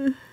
Uh.